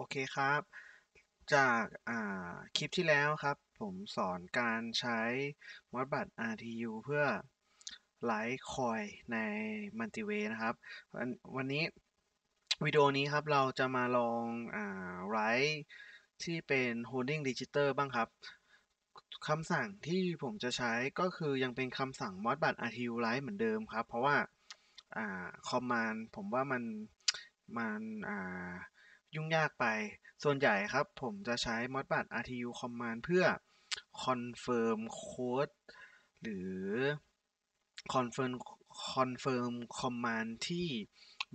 โอเคครับ จากคลิปที่แล้วครับ ผมสอนการใช้มอดบัตร RTU เพื่อไลฟ์คอยในมัลติเวนะครับวันวันนี้วิดีโอนี้ครับเราจะมาลองไลฟ์ที่เป็น holding register บ้างครับคำสั่งที่ผมจะใช้ก็คือยังเป็นคำสั่ง modbus RTU write เหมือนเดิมครับ เพราะว่าคอมมานด์ผมว่ามันมัน ยุ่งยากไป ส่วนใหญ่ครับผมจะใช้ modbus RTU command เพื่อ confirm code หรือ confirm confirm command ที่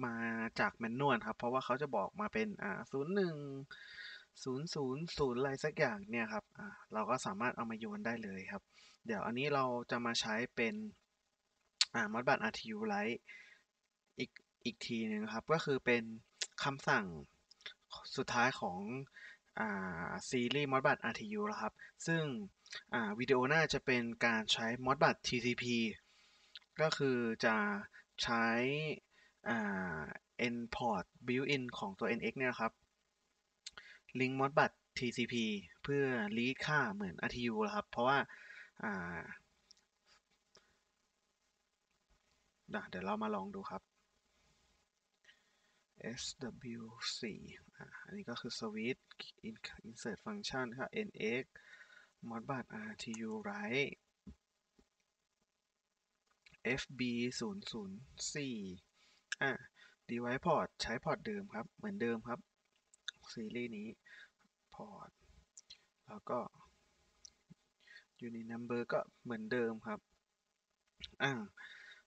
มาจากแมนนวลครับ เพราะว่าเขาจะบอกมาเป็นอ่าศูนย์หนึ่งศูนย์ศูนย์ศูนย์อะไรสักอย่างเนี่ยครับอ่าเราก็สามารถเอามาโยนได้เลยครับ เดี๋ยวอันนี้เราจะมาใช้เป็นอ่า modbus RTU write อีกอีกทีหนึ่งครับ ก็คือเป็นคำสั่ง สุดท้ายของซีรีส์ Modbus RTU แล้วครับ ซึ่งวิดีโอหน้าจะเป็นการใช้ Modbus TCP ก็คือจะใช้ endport built-in ของตัว NX เนี่ยครับ link Modbus TCP เพื่อ read ค่าเหมือน RTU แล้วครับ เพราะว่าเดี๋ยวเรามาลองดูครับ sw4 อันนี้ก็คือ switch insert function ค่ะ nx modbus rtu write fb 0 0 4อะ device port ใช้ port เดิมครับ เหมือนเดิมครับ ซีรีส์นี้ port แล้วก็ unit number ก็เหมือนเดิมครับ อ่า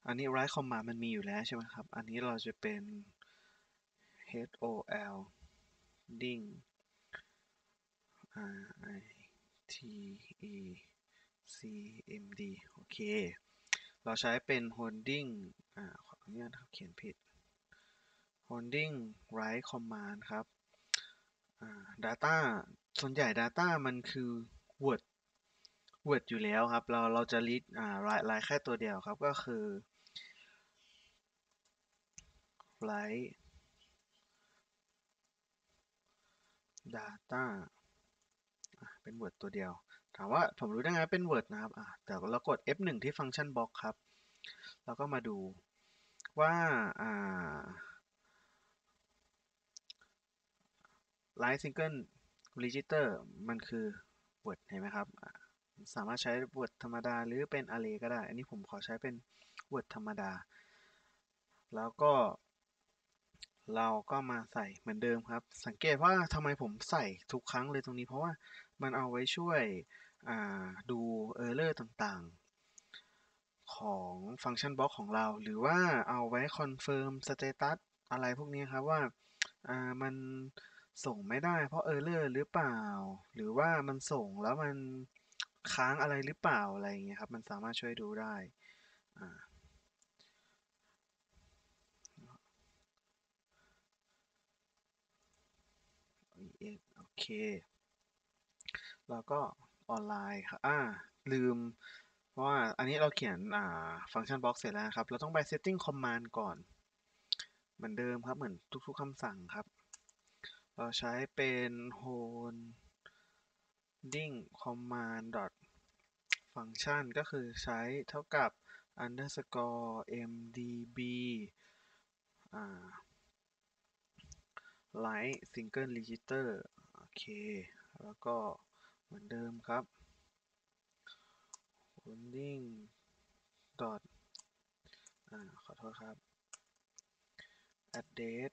อันนี้ write command มันมีอยู่แล้วใช่ไหมครับ อันนี้เราจะเป็น holding R I T E C M D โอเค เราใช้เป็น holding อ่าขออนุญาตครับเขียนผิด holding write command ครับอ่า data ส่วนใหญ่ data มันคือ word word อยู่แล้วครับ เราเราจะ read อ่ารายรายแค่ตัวเดียวครับ ก็คือ write data เป็น word ตัวเดียว ถามว่าผมรู้ได้ไงเป็น word นะครับแต่เรากด F1 ที่ฟังก์ชัน box ครับ แล้วก็มาดูว่า line single register มันคือ word เห็นไหมครับ สามารถใช้ word ธรรมดาหรือเป็น array ก็ได้ อันนี้ผมขอใช้เป็น word ธรรมดา แล้วก็ เราก็มาใส่เหมือนเดิมครับ สังเกตว่าทำไมผมใส่ทุกครั้งเลยตรงนี้ เพราะว่ามันเอาไว้ช่วยดู error ต่างๆ ของ function block ของเรา หรือว่าเอาไว้ confirm status อะไรพวกนี้ครับว่ามันส่งไม่ได้เพราะ error หรือเปล่า หรือว่ามันส่งแล้วมันค้างอะไรหรือเปล่าอะไรอย่างเงี้ยครับ มันสามารถช่วยดูได้ เค แล้วก็ออนไลน์ครับอ่าลืมเพราะว่าอันนี้เราเขียนอ่าฟังก์ชันบล็อกเสร็จแล้วครับ เราต้องไป setting command ก่อน เหมือนเดิมครับ เหมือนทุกๆคำสั่งครับ เราใช้เป็น holding command dot function ก็คือใช้เท่ากับ underscore mdb อ่า light single register เค แล้วก็เหมือนเดิมครับ holding dot อ่าขอโทษครับ address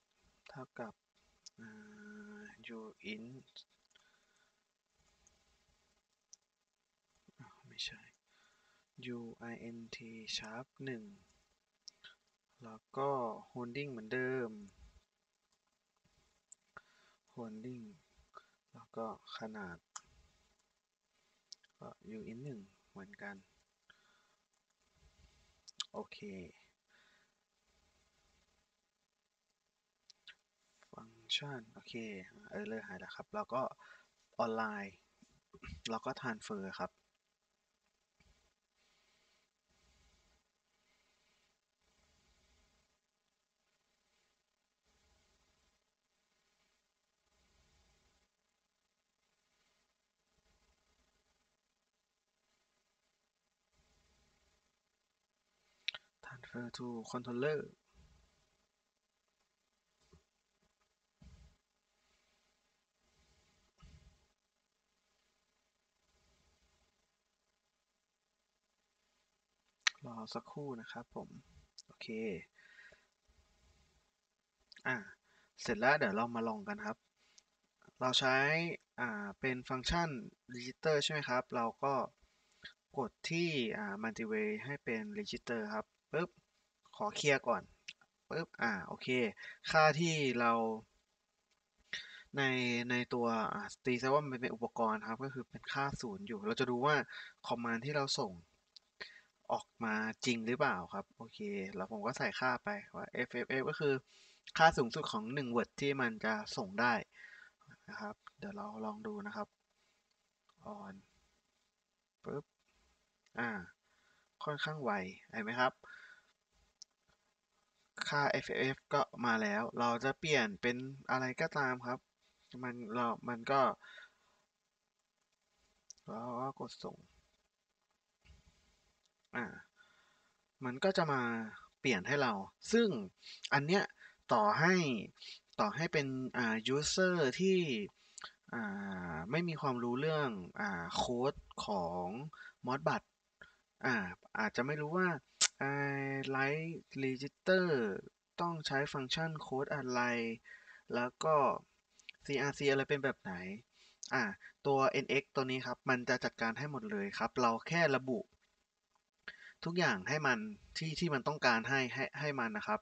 เท่ากับอ่า uint ไม่ใช่ uint sharp 1แล้วก็ holding เหมือนเดิม holding แล้วก็ขนาดก็ u in 1เหมือนกัน โอเค ฟังก์ชัน โอเค เออเลยหายแล้วครับ แล้วก็ออนไลน์ แล้วก็ทานเฟอร์ครับ refer to controller รอสักครู่นะครับผม โอเค อ่า เสร็จแล้วเดี๋ยวเรามาลองกันครับ เราใช้ อ่า เป็นฟังก์ชัน register ใช่ไหมครับ เราก็กดที่ อ่า multiway ให้เป็น register ครับ ปึ๊บ ขอเคลียร์ก่อนปึ๊บอ่าโอเค ค่าที่เรา ในในตัวอ่าตีซะว่ามันเป็นอุปกรณ์ครับ ก็คือเป็นค่าศูนย์อยู่ เราจะดูว่า command ที่เราส่งออกมาจริงหรือเปล่าครับ โอเค แล้วผมก็ใส่ค่าไปว่า FFF ก็คือค่าสูงสุดของ1 word ที่มันจะส่งได้นะครับ เดี๋ยวเราลองดูนะครับ on ปึ๊บอ่า ค่อนข้างไวเห็นไหมครับ ค่า FFF ก็มาแล้ว เราจะเปลี่ยนเป็นอะไรก็ตามครับ มันเรามันก็เราก็กดส่ง อ่า มันก็จะมาเปลี่ยนให้เรา ซึ่งอันเนี้ยต่อให้ต่อให้เป็นอ่า user ที่อ่าไม่มีความรู้เรื่องอ่าโค้ดของ Modbus อ่าอาจจะไม่รู้ว่า อ่า Light Register ต้องใช้ฟังก์ชันโค้ดอะไร แล้วก็ CRC อะไรเป็นแบบไหน อ่า ตัว NX ตัวนี้ครับ มันจะจัดการให้หมดเลยครับ เราแค่ระบุ ทุกอย่างให้มันที่ที่มันต้องการให้ให้ให้มันนะครับ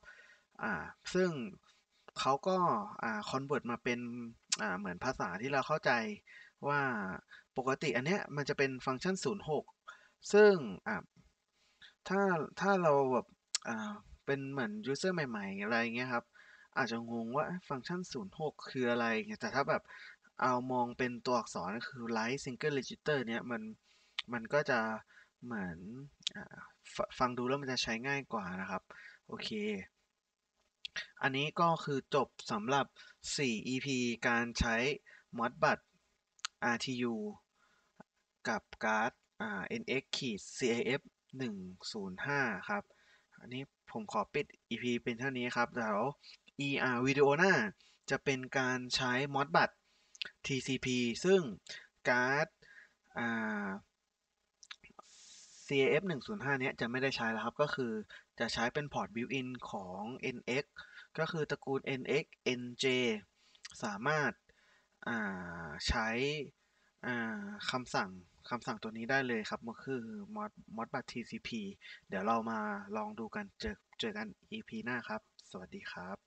อ่า ซึ่งเขาก็อ่า convert มาเป็น อ่า เหมือนภาษาที่เราเข้าใจว่าปกติอันเนี้ยมันจะเป็นฟังก์ชัน 06 ซึ่งอ่า ถ้า ถ้าเราแบบ อ่า เป็นเหมือน user ใหม่ ๆ อะไรเงี้ยครับ อาจจะงงว่าฟังก์ชัน 06 คืออะไรเนี่ยแต่ถ้าแบบเอามองเป็นตัวอักษร ก็คือ Light Single Register เนี้ยมัน มันก็จะเหมือน อ่า ฟ ฟังดูแล้วมันจะใช้ง่ายกว่านะครับ โอเค อันนี้ก็คือจบสำหรับ 4 EP การใช้ Modbus RTU กับการ์ด อ่า NX-CIF 105ครับ อันนี้ผมขอปิด EP เป็นเท่านี้ครับเดี๋ยว ER วิดีโอหน้า จะเป็นการใช้ Modbus TCP ซึ่งการ์ด CAF 105เนี้ยจะไม่ได้ใช้แล้วครับ ก็คือจะใช้เป็นพอร์ต built-in ของ NX ก็คือตระกูล NX NJ สามารถาใช้คำสั่ง คำสั่งตัวนี้ได้เลยครับมันคือ mod modbus TCP เดี๋ยวเรามาลองดูกันเจอเจอกัน EP หน้าครับ สวัสดีครับ